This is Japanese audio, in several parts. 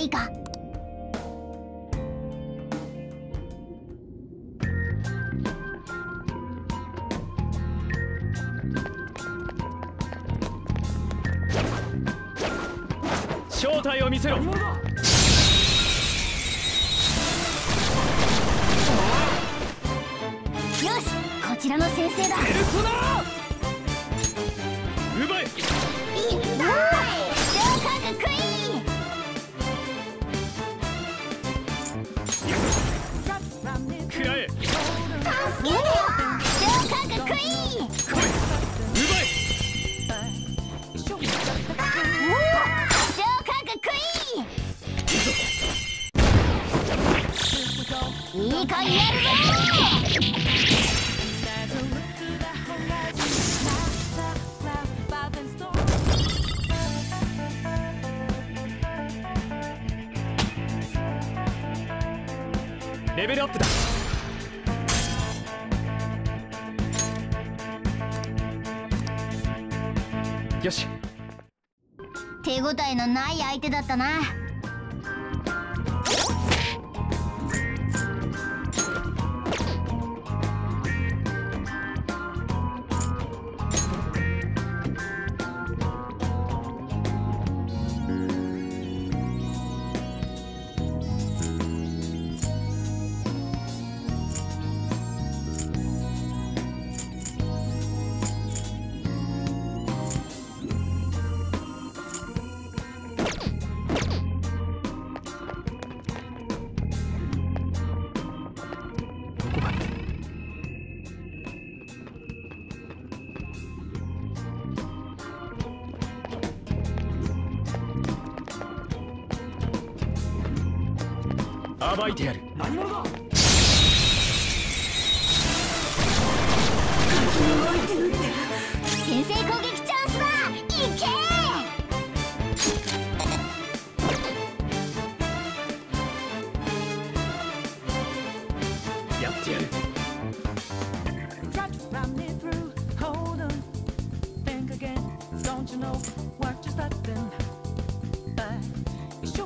いいか？たな。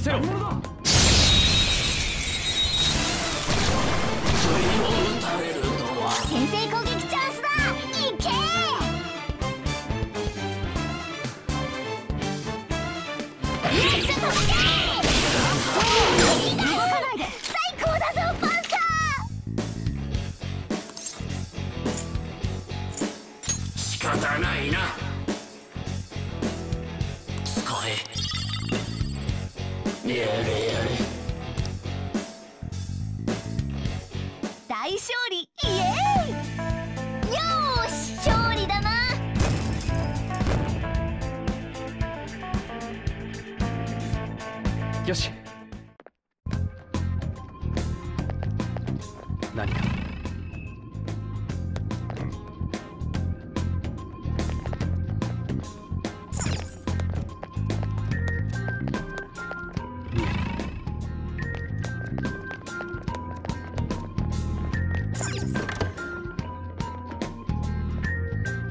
見せろ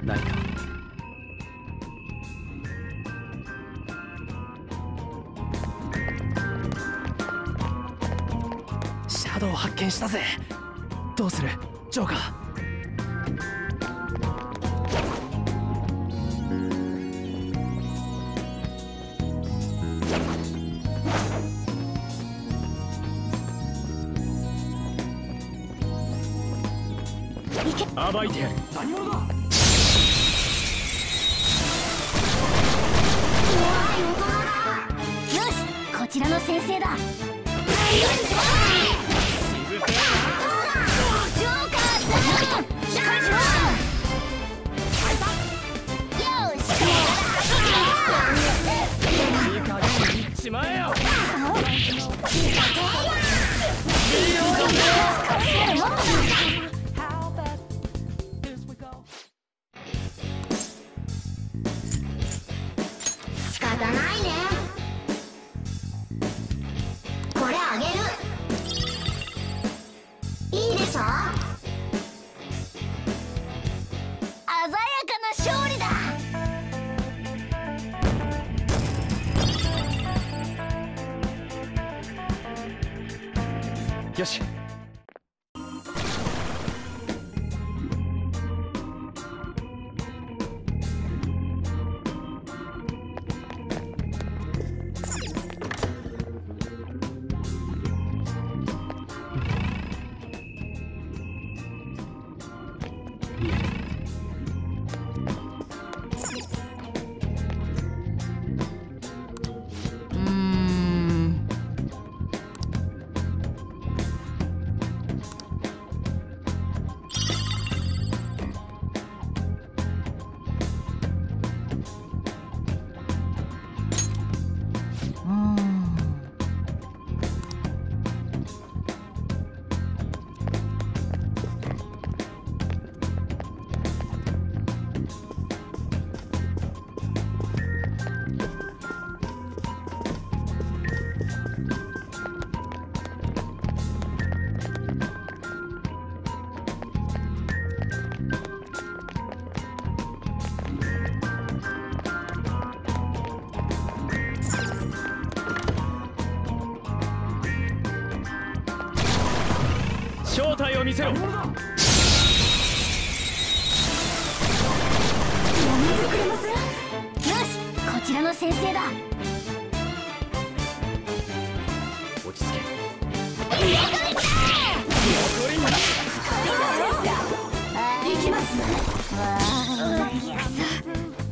何か。シャドウ発見したぜ。どうする？ジョーカー。暴いてやる。何者だ？よし。こちらの先生だ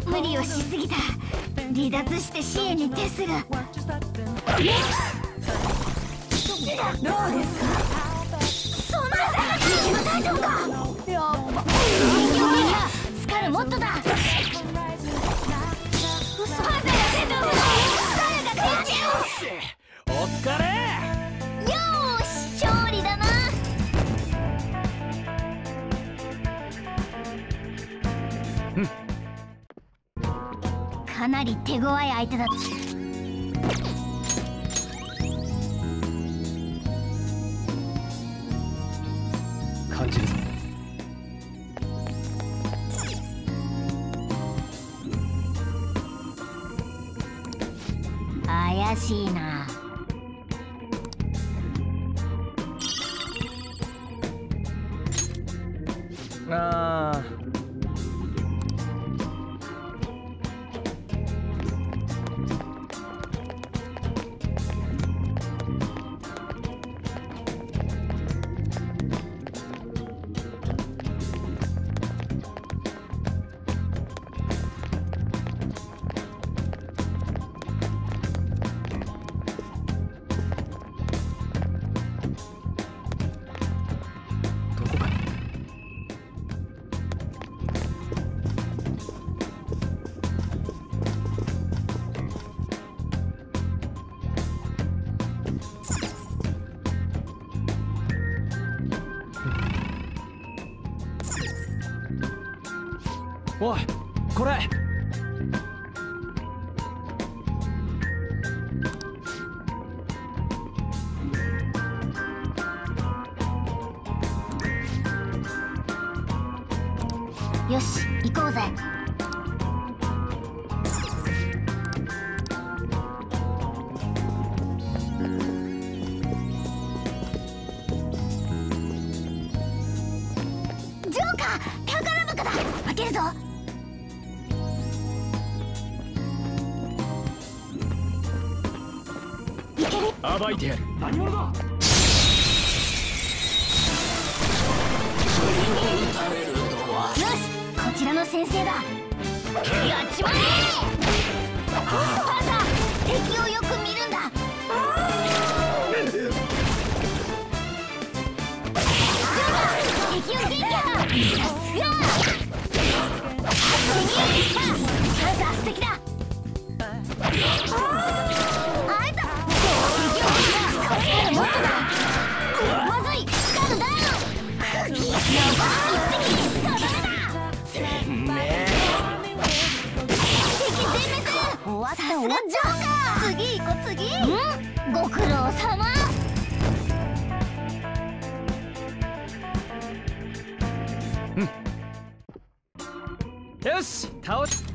無理をしすぎた。離脱して支援に徹する。What you starting? どうですか？そんな大丈夫かやっぱいいやスカルもっとだ。かなり手強い相手だった。苦労様。よし倒す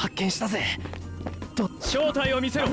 発見したぜ。と正体を見せろ。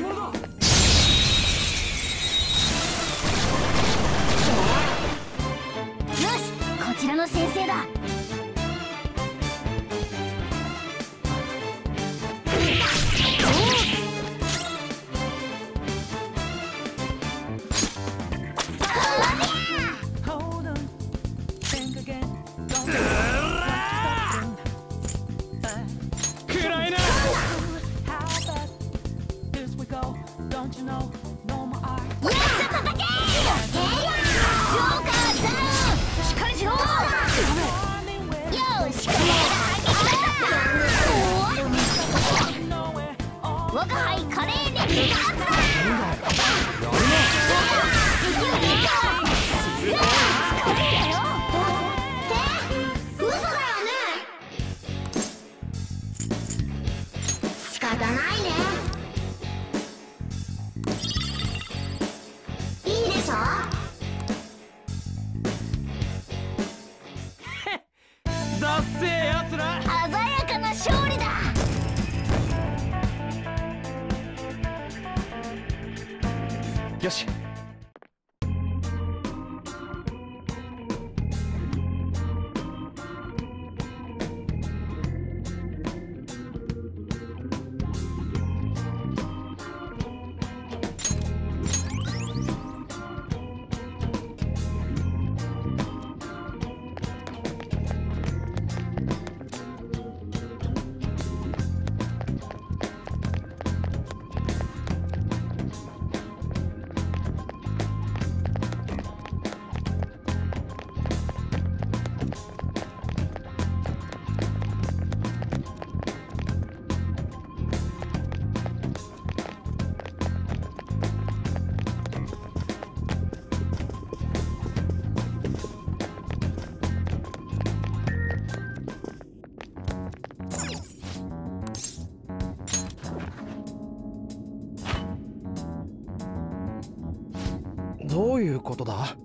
ことだ。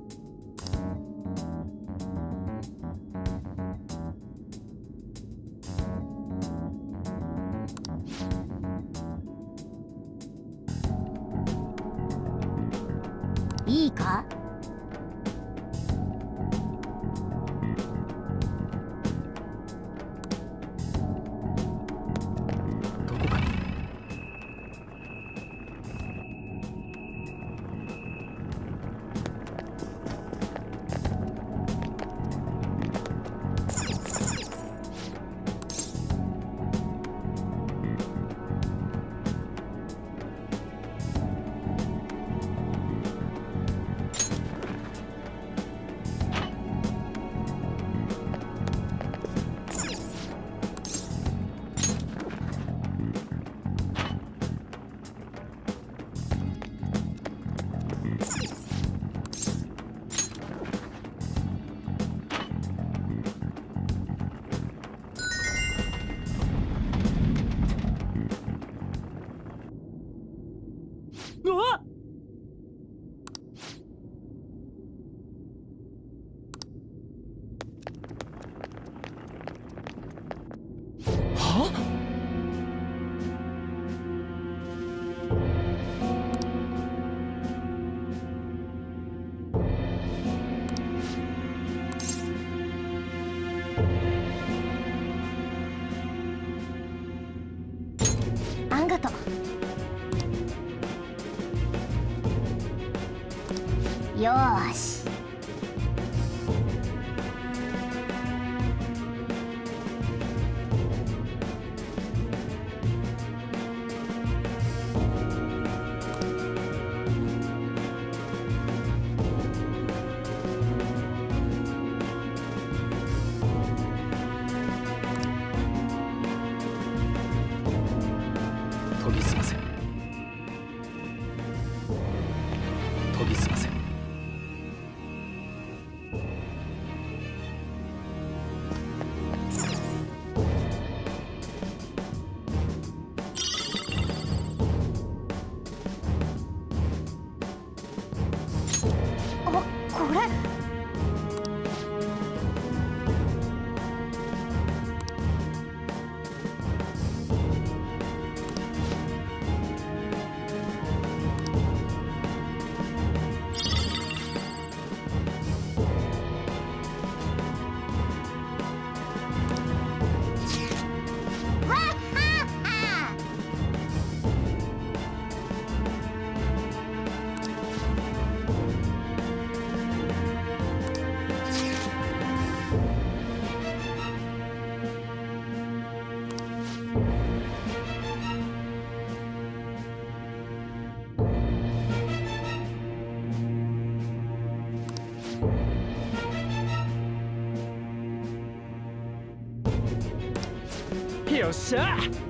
よっ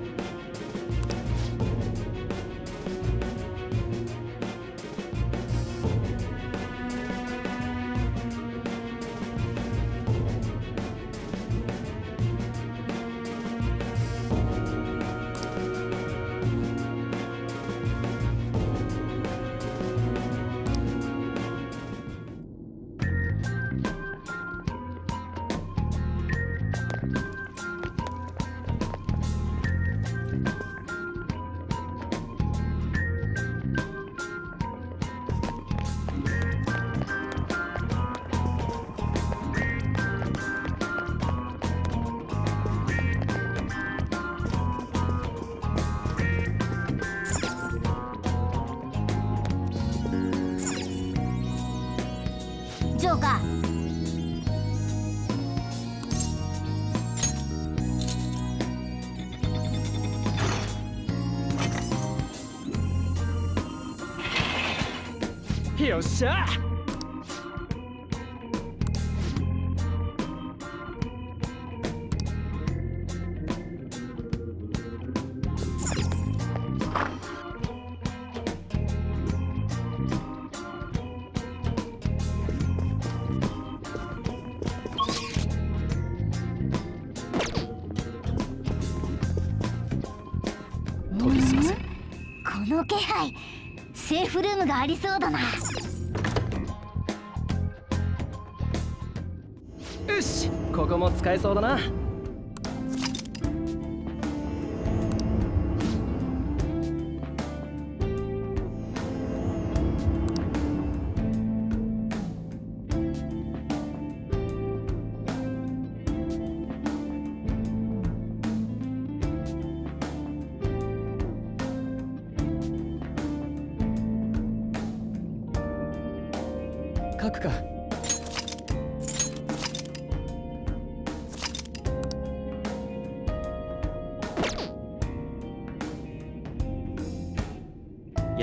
よっしゃ。この気配セーフルームがありそうだな。えそうだな。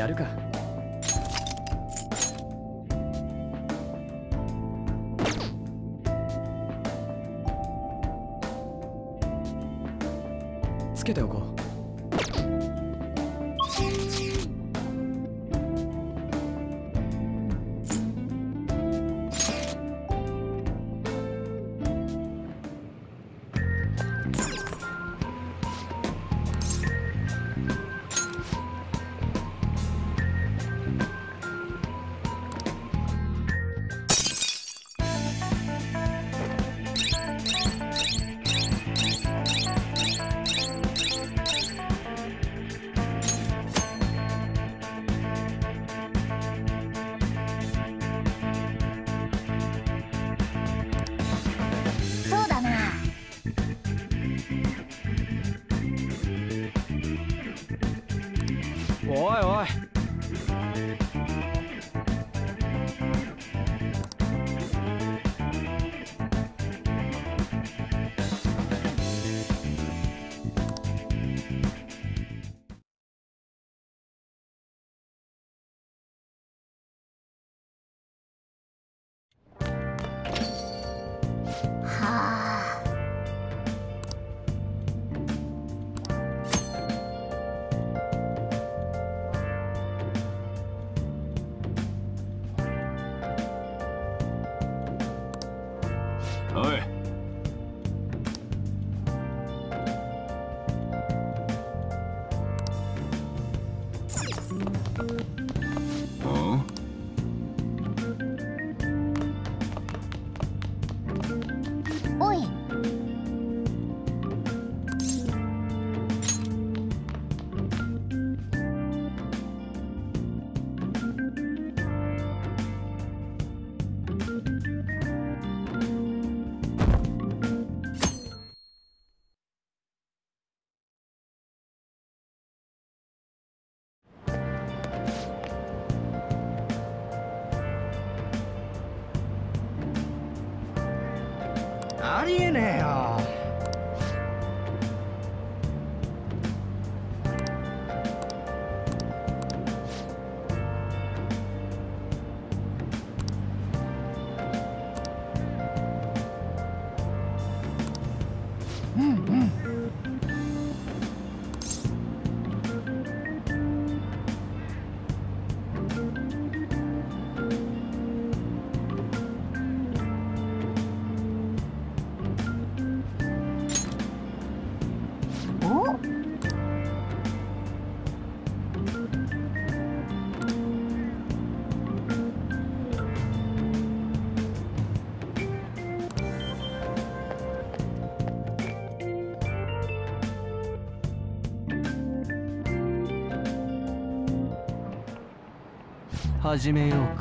やるか。つけておこう。始めようか。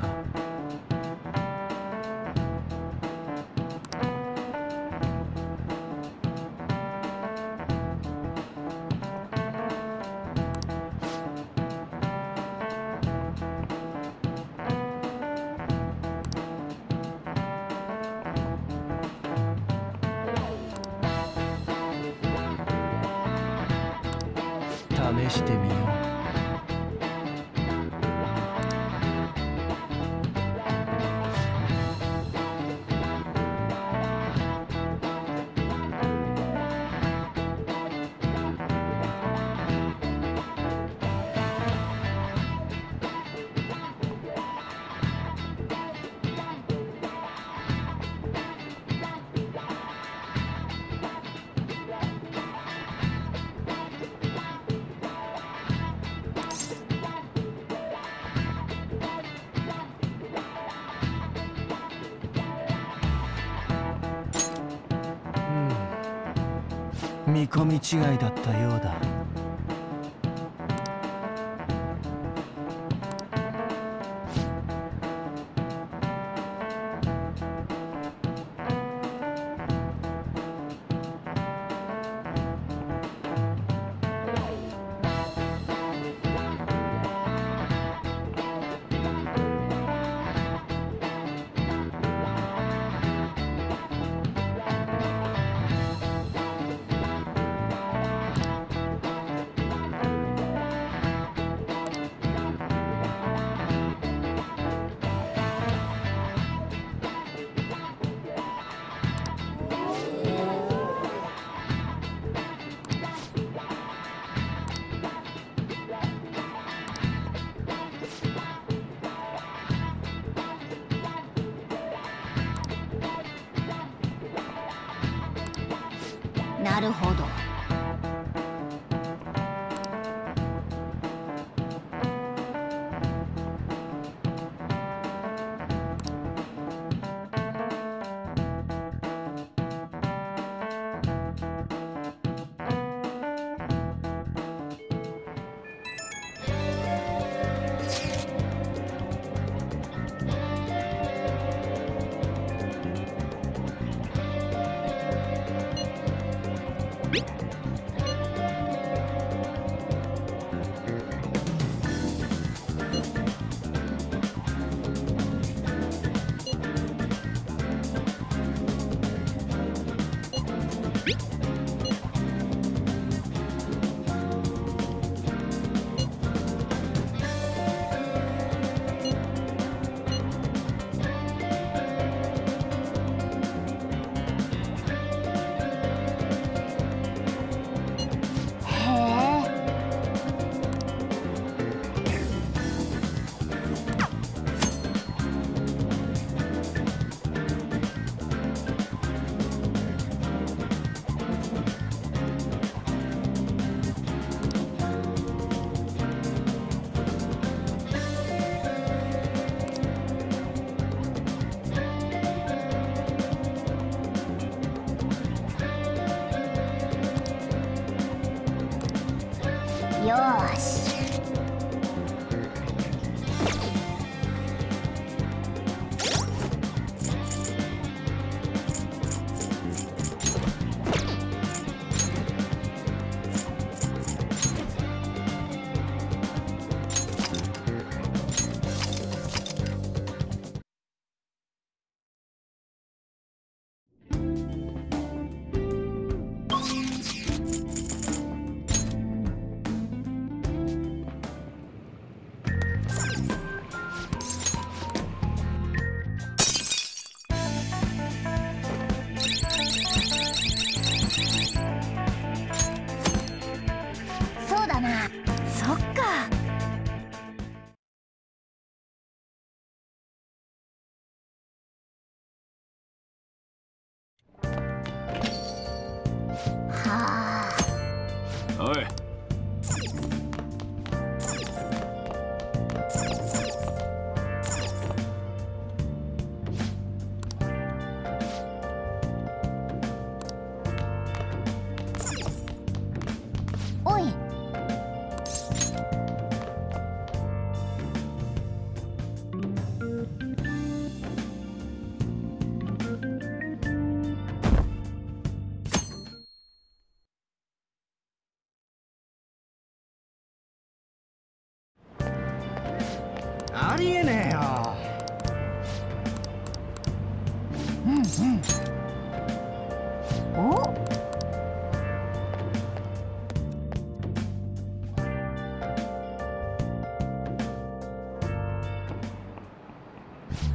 違いだったよ。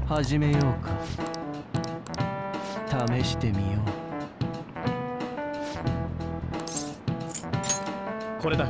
始めようか。試してみよう。これだ。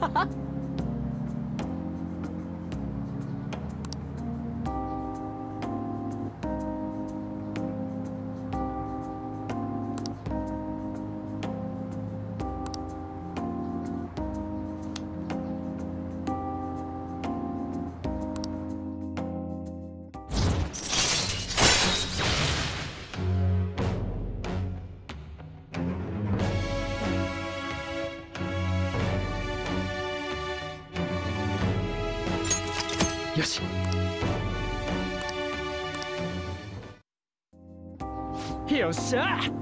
哈 哈よ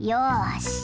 よし。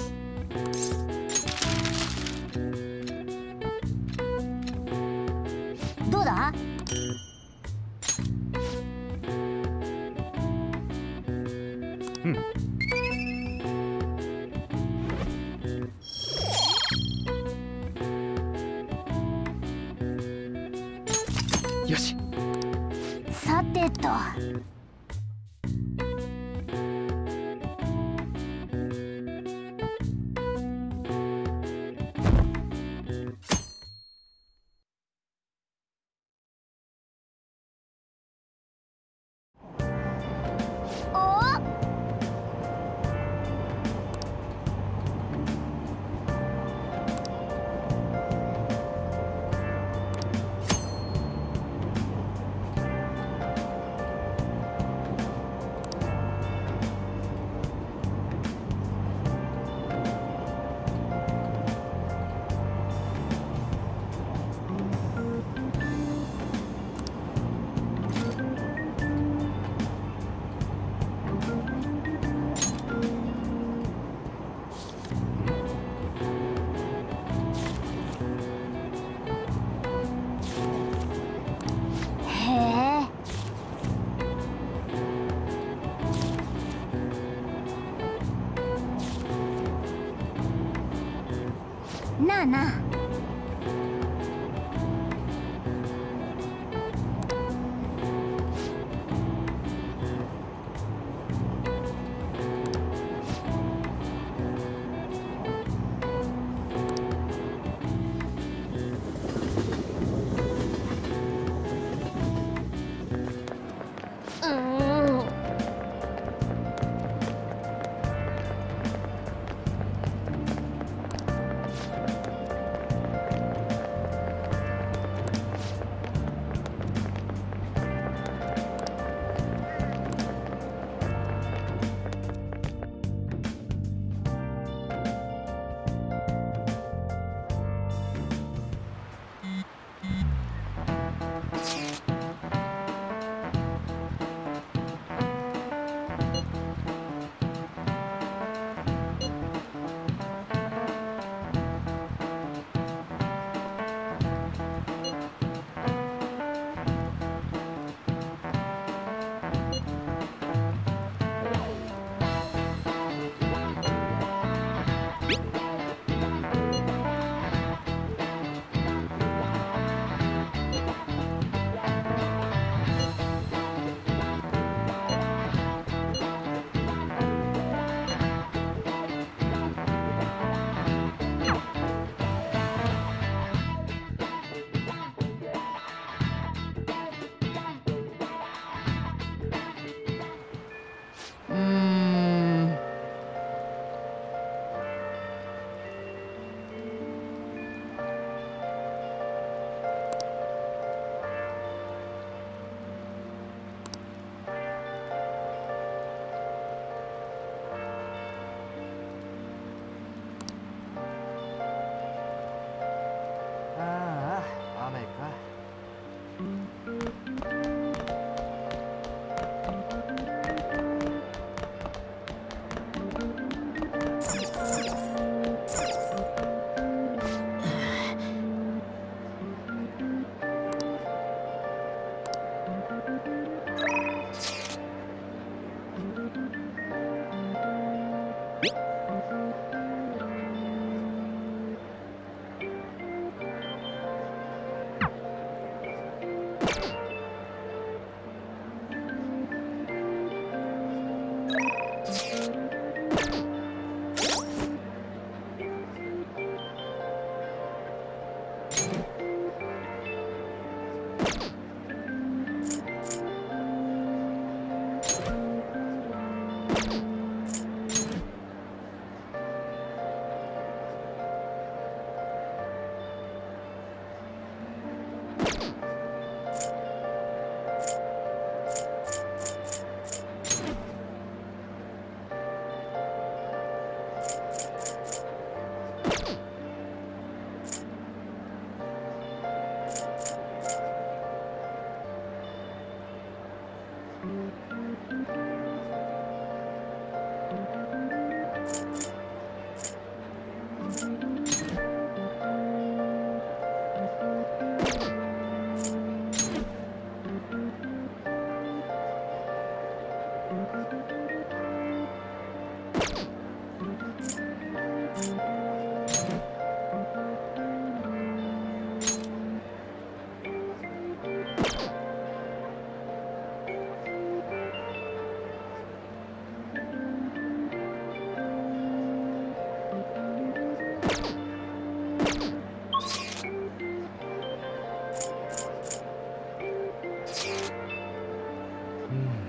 嗯。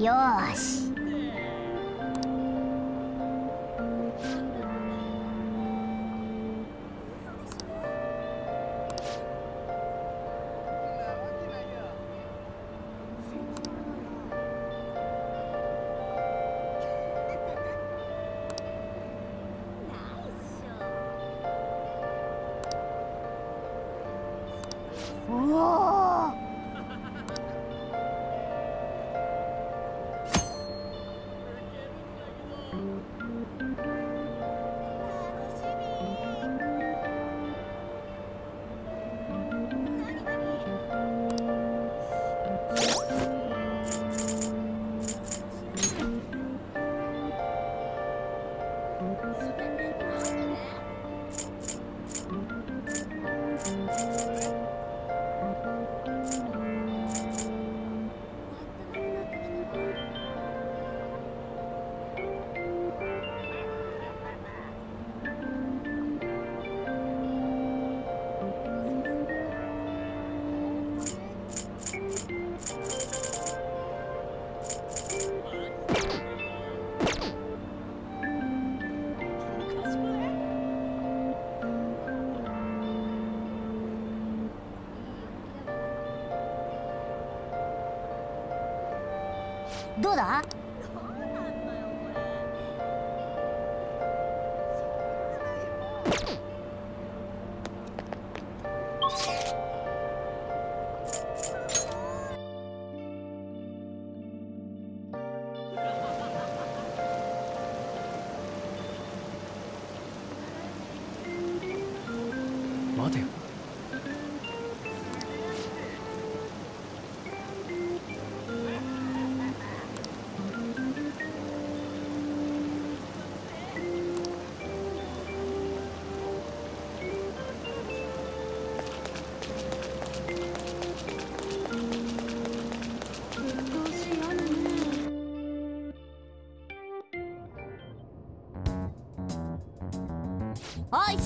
よし。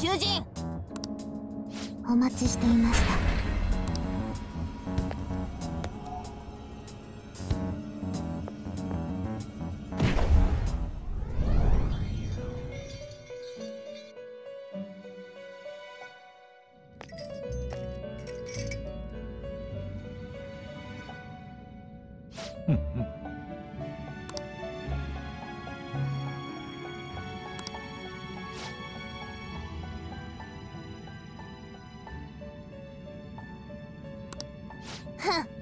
囚人。お待ちしていました。お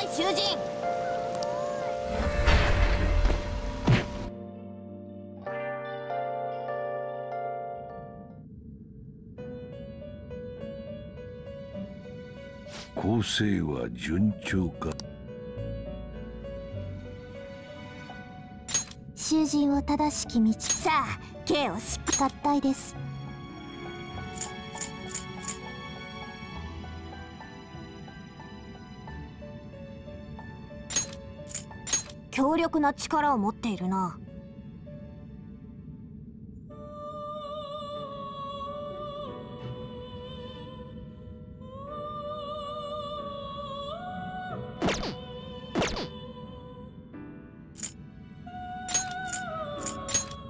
い囚人。構成は順調か？囚人を正しき道。さあ刑をしっか合体です力な力を持っているな。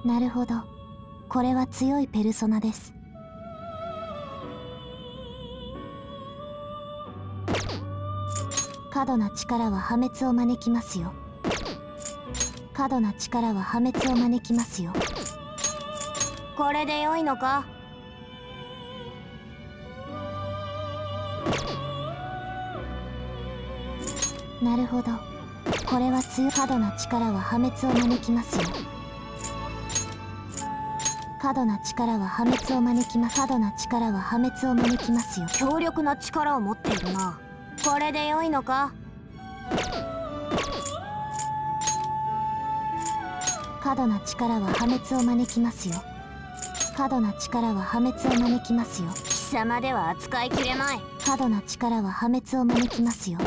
なるほど。これは強いペルソナです。過度な力は破滅を招きますよ。過度な力は破滅を招きますよ。これで良いのか？なるほど。これは強い。過度な力は破滅を招きますよ。過度な力は破滅を招きます。過度な力は破滅を招きますよ。強力な力を持っているな。これで良いのか？過度な力は破滅を招きますよ。過度な力は破滅を招きますよ。貴様では扱いきれない。過度な力は破滅を招きますよ。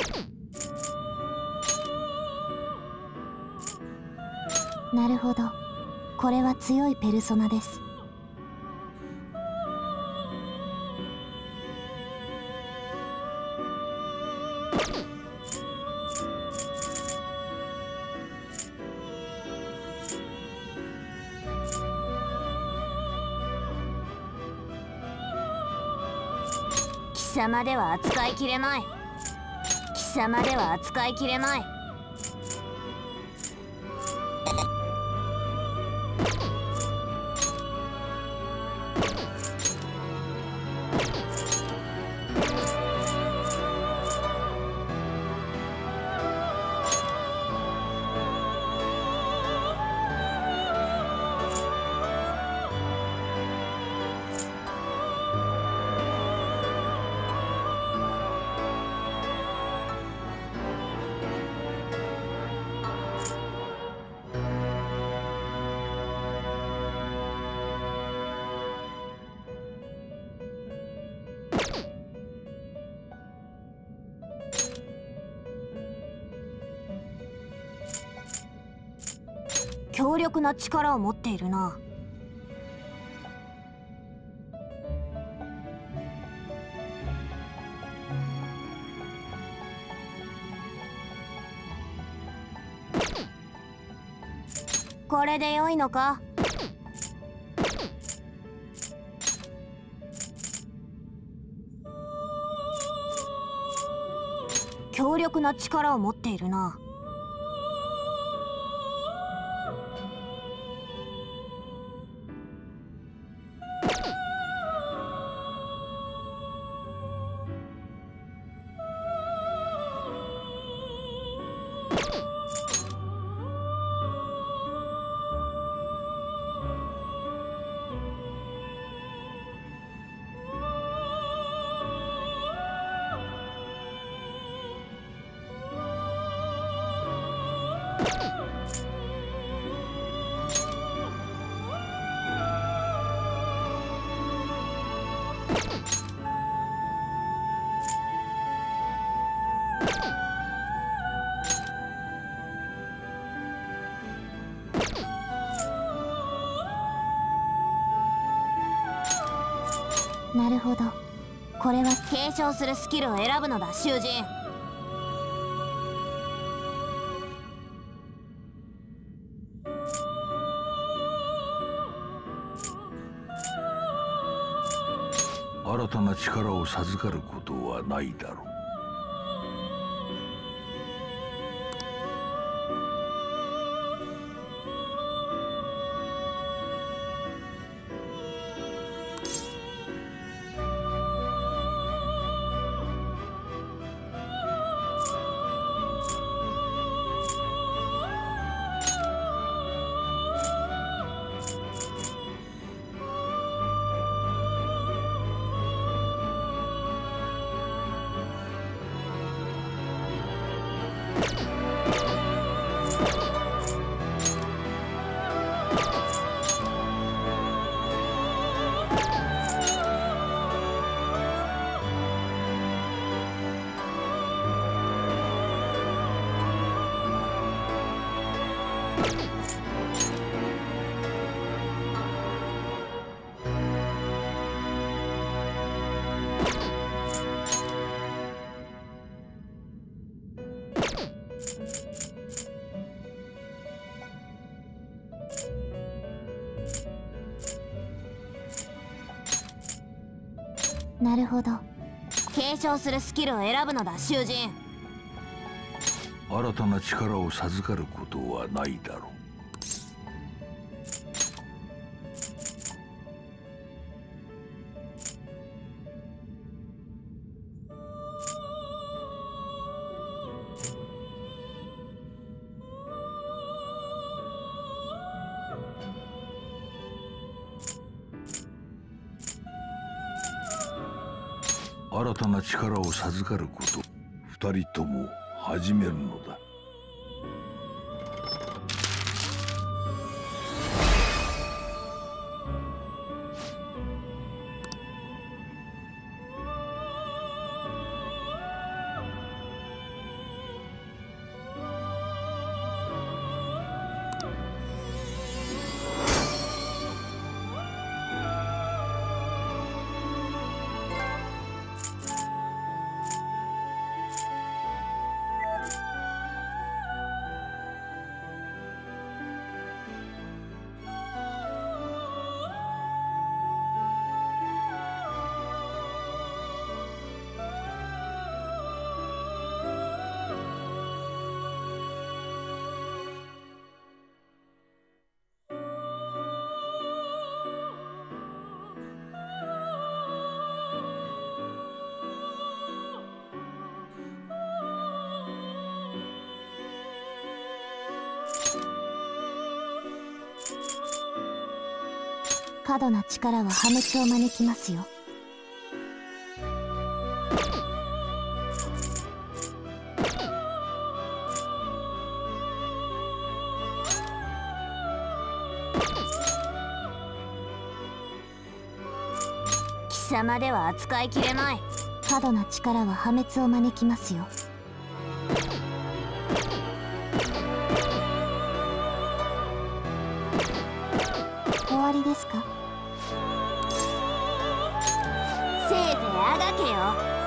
なるほど。これは強いペルソナです様では扱いきれない。貴様では扱いきれない。強力な力を持っているな。これで良いのか？強力な力を持っているな。継承するスキルを選ぶのだ囚人。新たな力を授かることはないだろう。なるほど。継承するスキルを選ぶのだ囚人。新たな力を授かることはないだろう。力を授かること二人とも始めるのだ。過度な力は破滅を招きますよ。貴様では扱いきれない。過度な力は破滅を招きますよせいぜいあがけよ。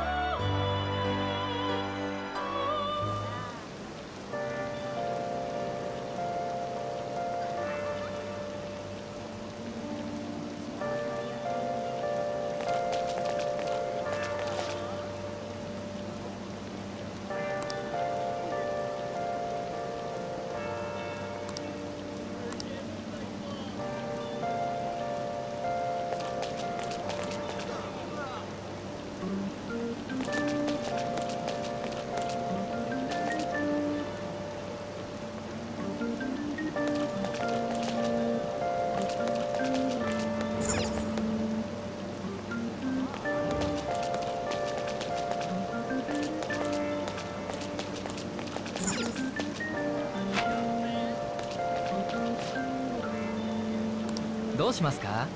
どうしますか？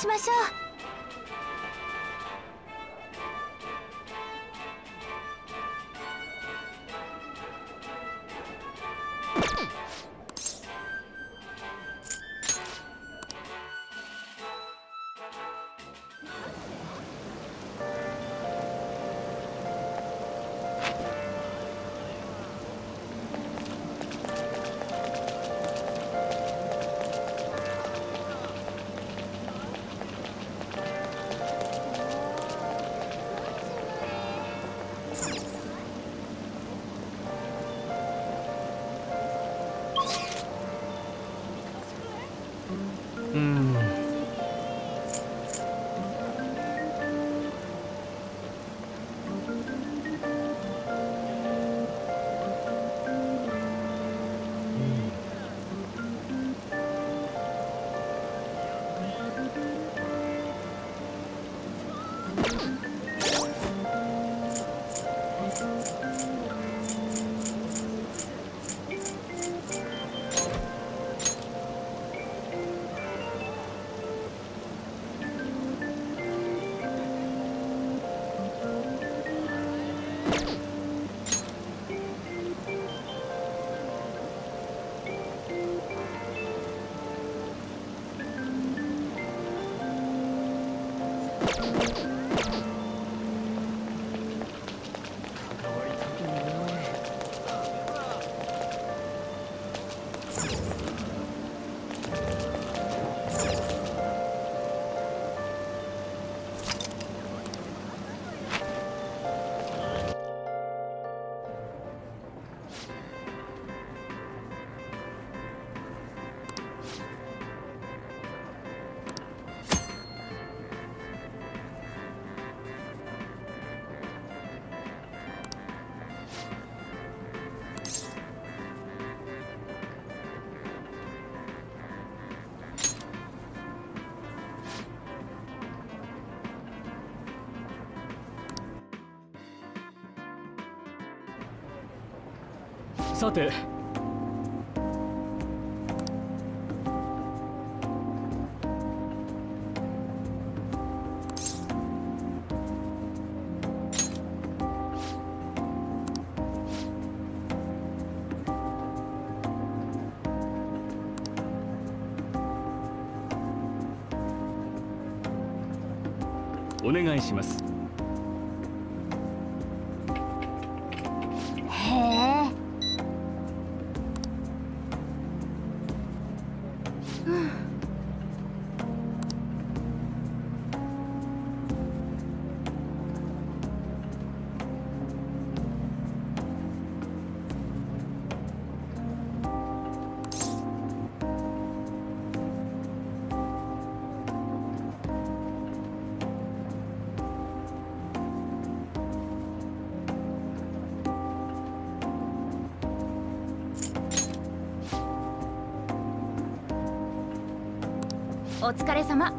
しましょう。さてお疲れ様。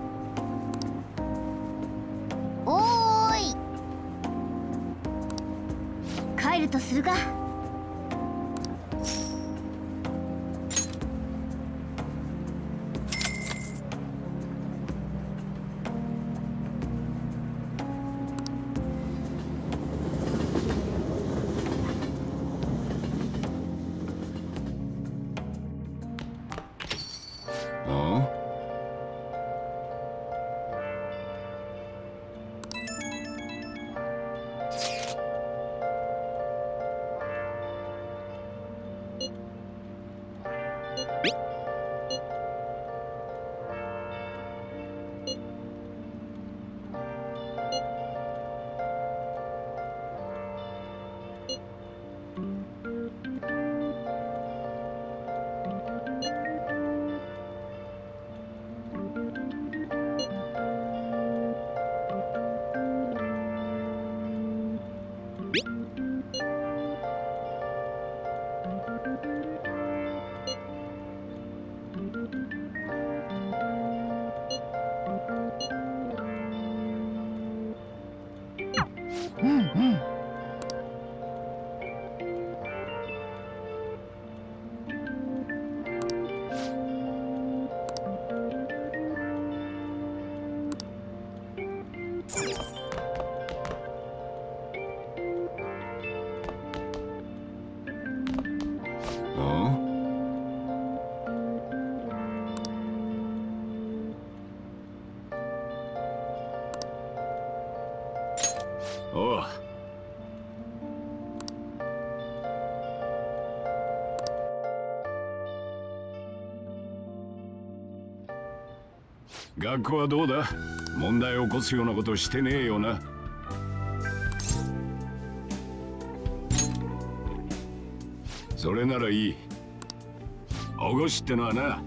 学校はどうだ？問題を起こすようなことしてねえよな。それならいい。保護士ってのはな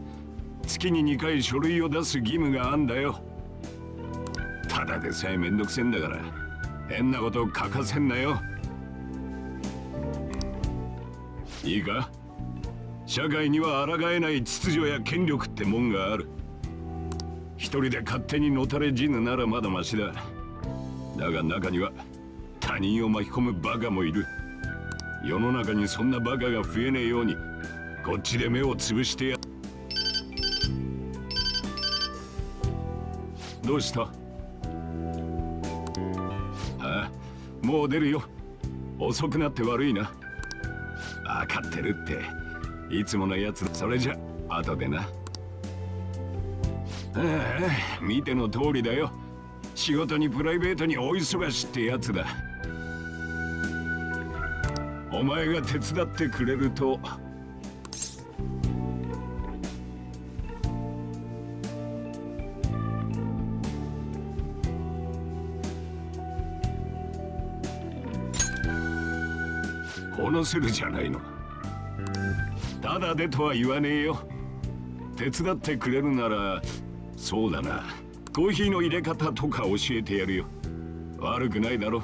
月に2回書類を出す義務があんだよ。ただでさえめんどくせんだから変なことを書かせんなよ。いいか？社会には抗えない秩序や権力ってもんがある。人で勝手にのたれ死ぬならまだマシだ。だが中には他人を巻き込むバカもいる。世の中にそんなバカが増えねえようにこっちで目をつぶしてや。どうした？ああもう出るよ。遅くなって悪いな。分かってるって。いつものやつそれじゃ後でな。ああ見ての通りだよ。仕事にプライベートに大忙しってやつだ。お前が手伝ってくれると。話せるじゃないの。ただでとは言わねえよ。手伝ってくれるならそうだな。コーヒーの入れ方とか教えてやるよ。悪くないだろ。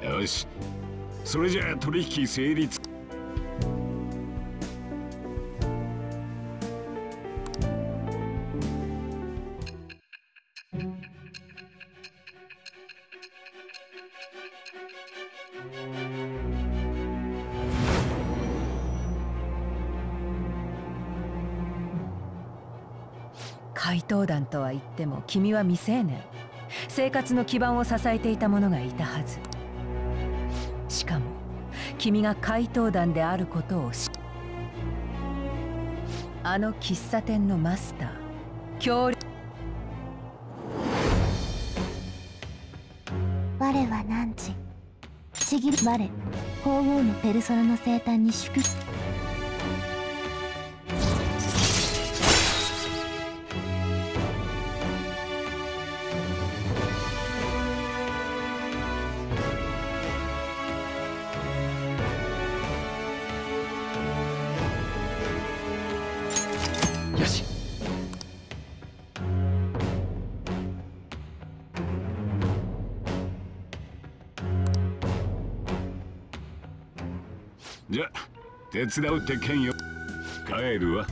よし。それじゃあ取引成立怪盗団とは言っても君は未成年。生活の基盤を支えていた者がいたはず。しかも君が怪盗団であることを知あの喫茶店のマスター恐竜我は何時不思議我皇后のペルソナの生誕に祝福。手伝うって剣よ。帰るわ。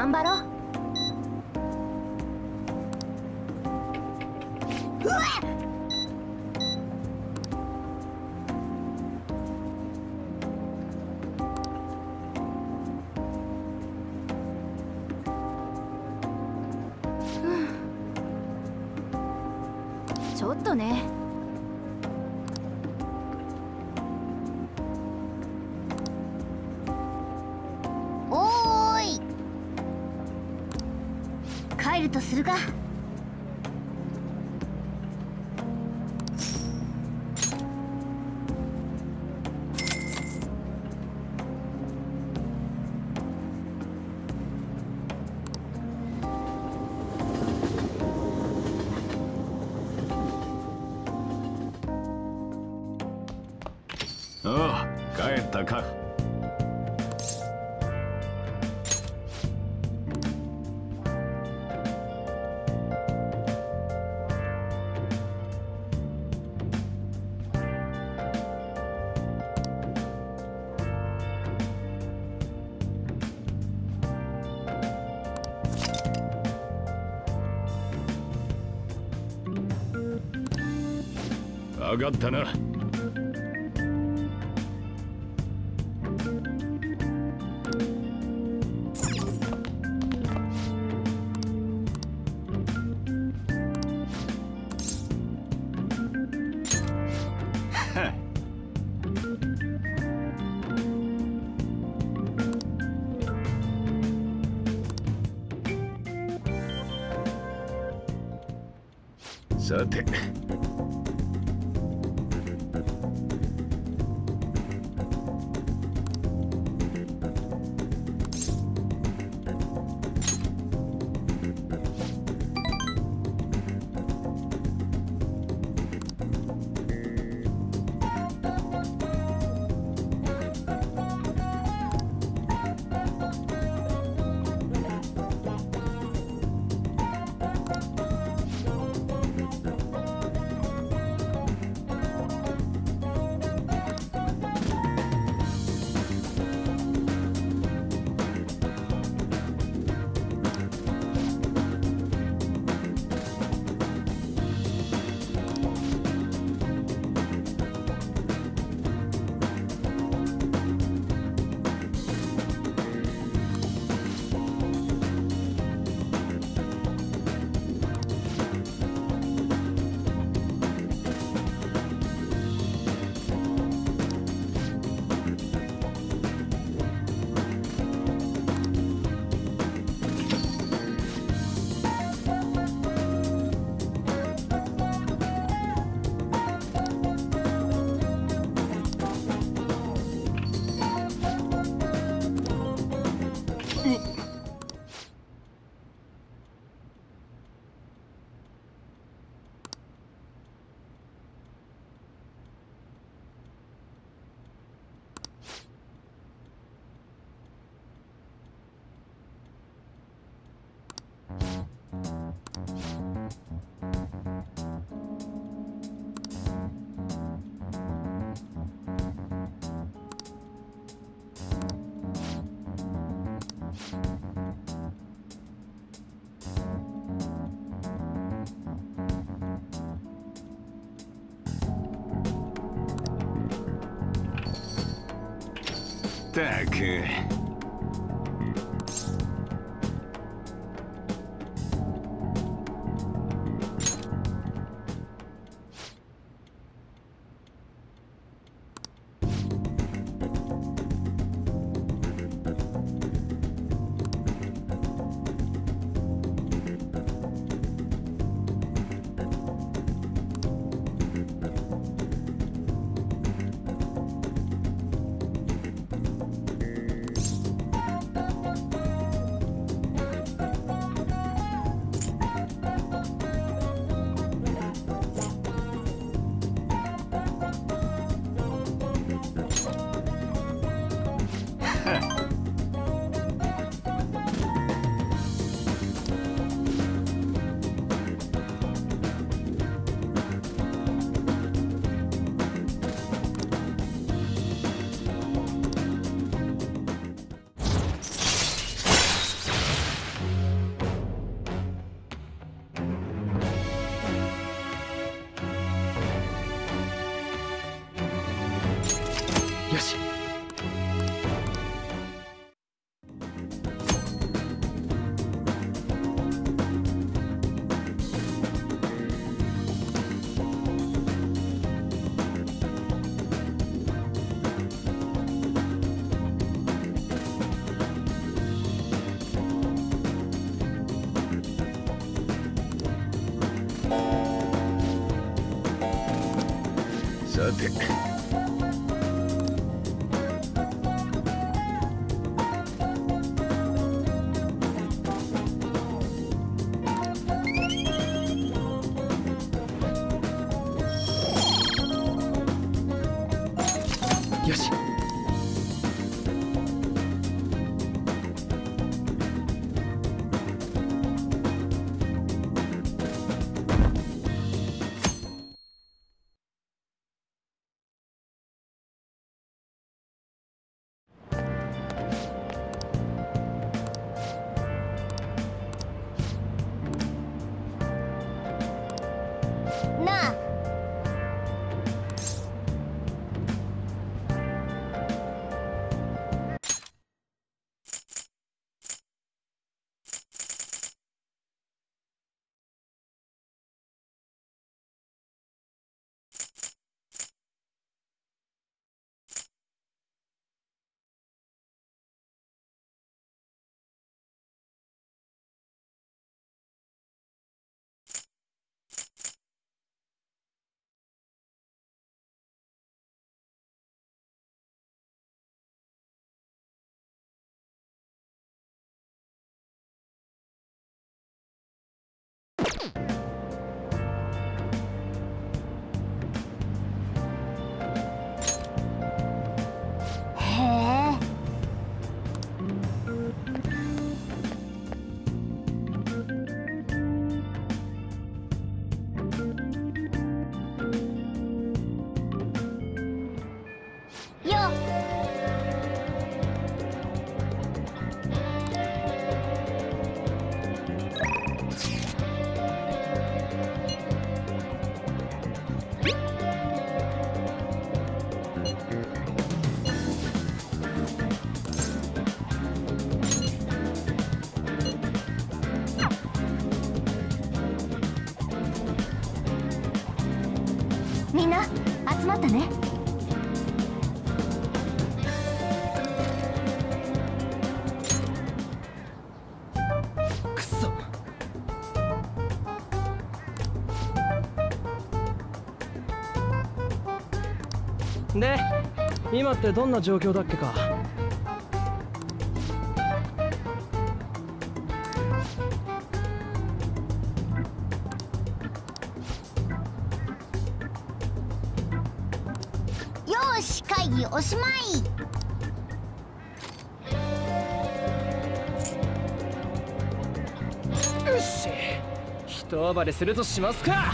頑張ろう。かったな。っ you 今ってどんな状況だっけか？よーし会議おしまい。よし一暴れするとしますか